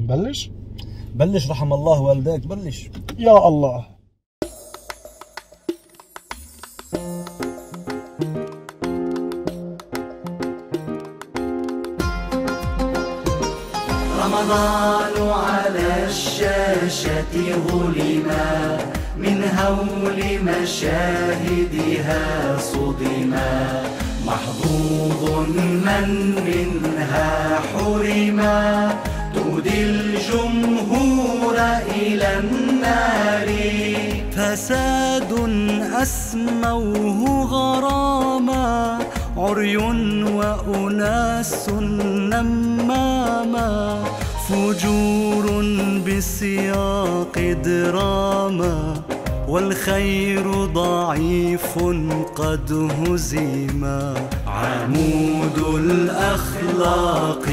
نبلش بلش رحم الله والديك بلش. يا الله. رمضان على الشاشة ظلما من هول مشاهدها صدما محظوظ من منها حرما تهدي الجمهور إلى النار. فساد أسموه غراما عري وأناس نماما. فجور بسياق دراما. والخير ضعيف قد هزما عمود الأخلاق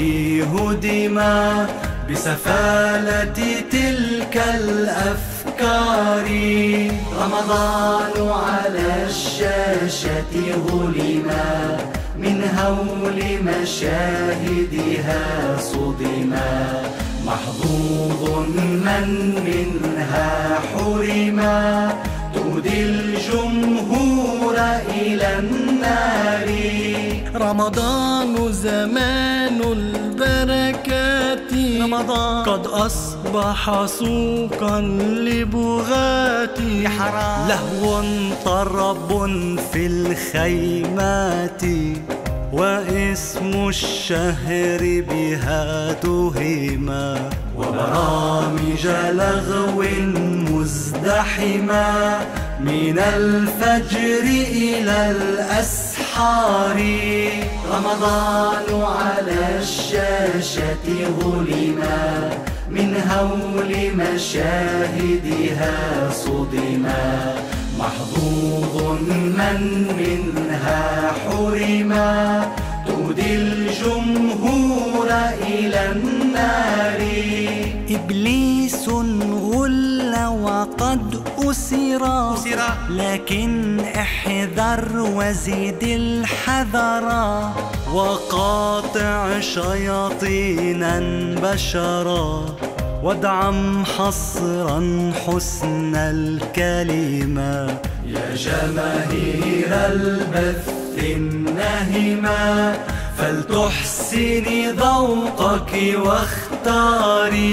هدما بسفالة تلك الأفكار. رمضان على الشاشة ظلما من هول مشاهدها صدما محظوظ من منها حرما تهدي الجمهور إلى النار. رمضان زمان البركات. رمضان. قد أصبح سوقا لبغاتي حرام. لهو طرب في الخيمات. واسم الشهر بها تهما وبرامج لغو مزدحما من الفجر إلى الأسحار. رمضان على الشاشة ظلما من هول مشاهدها صدما من منها حرما تهدي الجمهور إلى النار. إبليس غل وقد أسرا لكن احذر وزد الحذر. وقاطع شياطينا بشرا وادعم حصرا حسن الكلمة. يا جماهير البث النهما فلتحسني ذوقك واختاري.